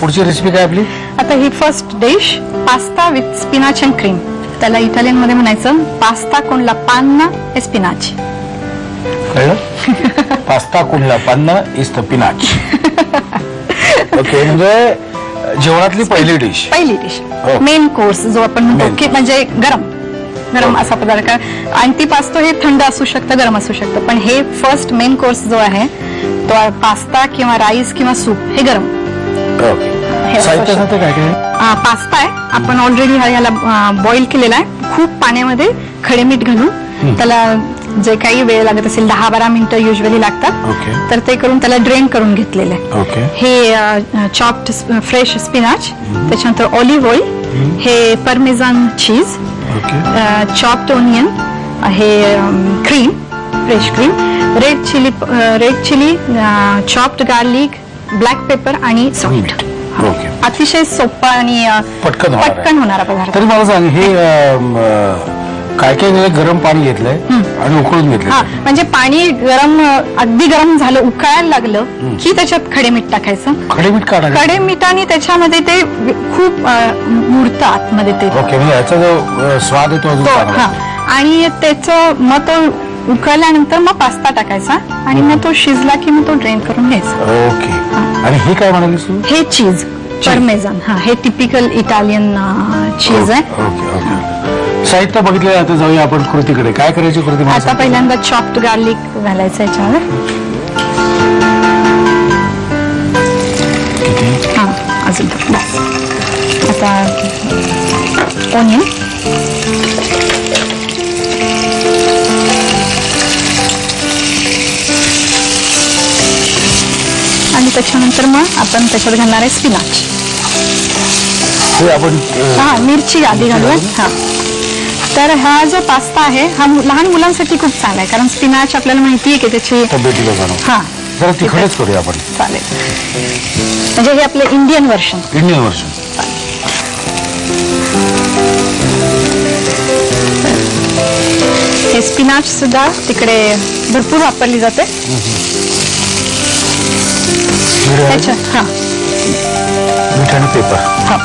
पुढची रेसिपी काय आपली? आता ही first dish pasta with spinach and cream त्याला इटालियनमध्ये म्हणायचं पास्ता कोणला पान्ना एस्पिनाच कळलं? पास्ता कुंडला पन्ना इज द पिनाच ओके म्हणजे जेवणातली पहिली डिश पहिली डिश हो. मेन कोर्स जो आपण म्हणतो की म्हणजे गरम. गरम असा पदार्थ कारण आणि ती पास्तो हे थंड असू शकतं गरम असू शकतं. पण हे फर्स्ट मेन कोर्स जो आहे तो पास्ता किंवा राईस किंवा सूप हे गरम. ओके हे साहित्यासाठी काय काय? अं, पास्ता आहे. आपण ऑलरेडी ह्याला बॉईल केलेला आहे. खूप पाण्यामध्ये खडे मीठ घालून त्याला जे काही वेळ लागत असेल दहा बारा मिनिटं युजली लागतात. ओके. तर ते करून त्याला ड्रेन करून घेतलेलं आहे. ओके हे चॉप्ड फ्रेश स्पिनाच त्याच्यानंतर ऑलिव्ह ऑइल हे परमेझान चीज चॉप्ड ओनियन हे cream fresh cream red chilli red chilli chopped garlic black pepper आणि सॉल्ट अतिशय सोपा आणि अ, पटकन. पटकन होणारा पदार्थ. तरी मला सांग हे अम, अ, काय काय गरम पाणी घेतलंय आणि उकळून हा घेतलंय म्हणजे पाणी गरम अगदी गरम झालं उकळायला लागलं की त्याच्यात खडे मीठ टाकायचं? खडे मीठ काढा खडे मिठाने त्याच्यामध्ये ते खूप अ, मुरतं आतमध्ये ते. ओके म्हणजे याचा जो अ, स्वाद आहे तो अजून तो चांगला हा. आहे. आणि त्याचं मग तो उकळल्यानंतर मग पास्ता टाकायचा आणि मग तो शिजला की मग तो ड्रेन करून घ्यायचा. ओके. आणि हे काय म्हणालीस तू? हे चीज परमेझान हा हे टिपिकल इटालियन चीज आहे. ओके ओके साहित्य बघितलं आता जाऊया आपण कृतीकडे. काय करायची कृती मला आता सांग. पहिल्यांदा चॉप्ड गार्लिक घालायचं याच्यावर. किती हा अजून बस. आता ओनियन. आणि त्याच्यानंतर मग आपण त्याच्यात घालणार आहे स्पिनाच हे आपण अ, हा मिरची आधी घालूया. हा. तर हा जो पास्ता आहे हा मु- लहान मुलांसाठी खूप चांगला आहे. कारण स्पिनाच आपल्याला माहिती आहे की त्याची तब्येतीला हा. जरा तिखटच करूया आपण. चालेल. म्हणजे हे आपलं इंडियन वर्षन इंडियन वर्षन हे स्पिनाच सुद्धा तिकडे भरपूर वापरली जाते. त्याच्या हा. मीठ आणि पेपर हा.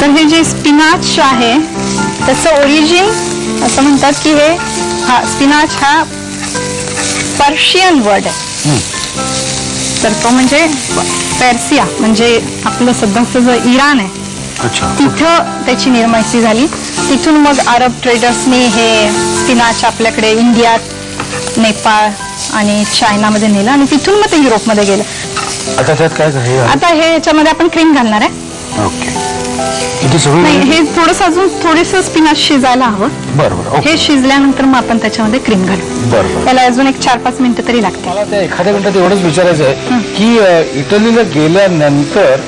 तर हे जे स्पिनाच आहे त्याचं ओरिजिन असं म्हणतात की हे हा स्पिनाच हा पर्शियन वर्ड आहे. तर तो म्हणजे पेर्सिया म्हणजे आपलं सध्याचं जो इराण आहे तिथं त्याची निर्मिती झाली. तिथून मग अरब ट्रेडर्सनी हे स्पिनाच आपल्याकडे इंडियात नेपाळ आणि चायनामध्ये नेलं आणि तिथून मग ते युरोपमध्ये गेलं. आता त्यात काय? आता हे याच्यामध्ये आपण क्रीम घालणार आहे. ओके. किती नाही सगळी हे थोडस अजून थोडस स्पिनाच शिजायला हवं. बरं बरं ओके. हे शिजल्यानंतर मग आपण त्याच्यामध्ये क्रीम घालू. बरं बरं. त्याला अजून एक चार पाच मिनिटं तरी लागते मला त्या एखाद्या मिनिटात एवढंच विचारायचं आहे की अ, इटलीला गेल्यानंतर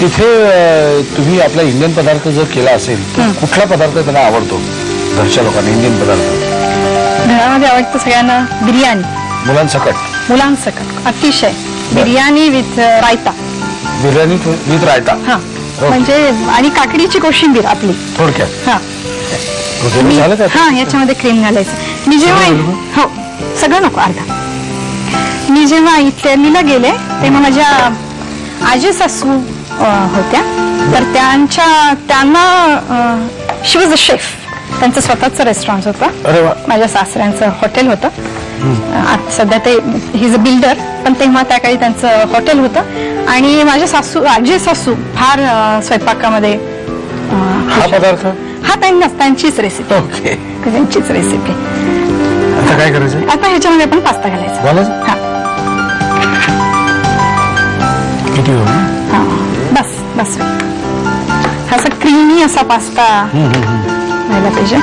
तिथे अ, तुम्ही आपला इंडियन पदार्थ जर केला असेल तर कुठला पदार्थ त्यांना आवडतो? घरच्या लोकांना इंडियन पदार्थ. घरामध्ये आवडतं सगळ्यांना बिर्याणी. मुलांसकट. मुलांसकट अतिशय. बिर्याणी विथ रायता. बिर्याणी विथ रायता हा. म्हणजे आणि काकडीची कोशिंबीर आपली. थोडक्यात. हा. ओके, मी- झालं का? हा याच्यामध्ये क्रीम घालायचं. मी जेव्हा सगळं हो. सगळं नको अर्धा. मी जेव्हा इटलीला गेले तेव्हा माझ्या आजी सासू अं, होत्या. तर त्यांच्या त्यांना शी वॉज अ शेफ त्यांचं स्वतःचं रेस्टॉरंट होतं. अरे वा. माझ्या सासऱ्यांचं हॉटेल होतं. आता सध्या ते हिज अ बिल्डर पण तेव्हा त्या काळी त्यांचं हॉटेल होतं. आणि माझ्या सासू आजी सासू फार अं, स्वयंपाकामध्ये अं, हा पदार्थ? हा त्यांनाच त्यांचीच रेसिपी ओके. त्यांचीच रेसिपी आता काय करायचं? आता ह्याच्यामध्ये आपण पास्ता घालायचा. घालायचं? हा. किती होईल हा. बस बस. हा असा क्रीमी असा पास्ता व्हायला पाहिजे.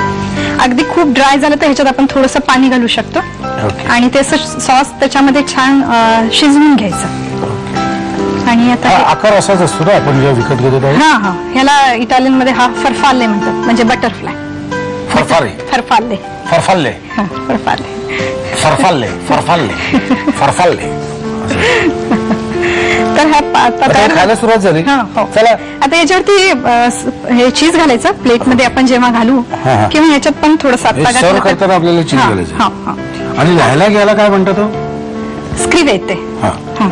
अगदी खूप ड्राय झालं तर ह्याच्यात आपण थोडंसं पाणी घालू शकतो. ओके आणि ते असं सॉस त्याच्यामध्ये छान अं, शिजवून घ्यायचं. आणि आता हा हे- आकार असाच असतो ना आपण जेव्हा विकत घेतो हा हा. ह्याला इटालियनमध्ये हा फरफाल्ले म्हणतात म्हणजे बटरफ्लाय फरफारे फरफाल्ले फरफाल्ले हा फरफाल्ले फरफाल्ले फरफाल्ले फरफाल्ले तर हा पा- आता पदार्थ खायला सुरुवात झाली. हा, हो. चला आता याच्यावरती हे चीज घालायचं प्लेटमध्ये आपण जेव्हा घालू हा, हा. किंवा याच्यात पण हे सर्व करताना आपल्याला cheese घालायचं. हा हा. आणि लिहायला घ्यायला काय म्हणतो तो? स्क्रीव येते. हा. हा.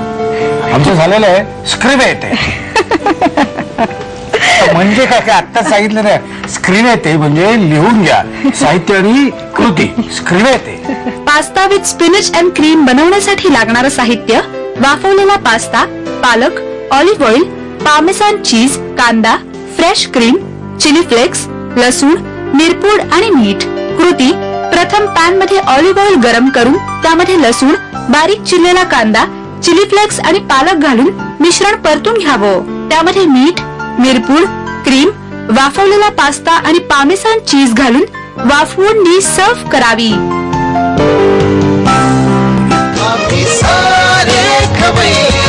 आमचं झालेलं आहे स्क्रीन येते. म्हणजे काय काय आत्ता सांगितलं ना स्क्रीन येते म्हणजे लिहून घ्या. साहित्य आणि कृती स्क्रीन येते. Pasta with spinach and cream बनवण्यासाठी लागणारं साहित्य वाफवलेला पास्ता पालक ऑलिव्ह ऑइल पामेसान चीज कांदा फ्रेश क्रीम चिली फ्लेक्स लसूण मिरपूड आणि मीठ. कृती प्रथम पॅनमध्ये ऑलिव्ह ऑइल गरम करून त्यामध्ये लसूण बारीक चिरलेला कांदा चिली फ्लेक्स आणि पालक घालून मिश्रण परतून घ्यावं. त्यामध्ये मीठ मिरपूड क्रीम वाफवलेला पास्ता आणि पामेसान चीज घालून वाफवून डी सर्व्ह करावी खवई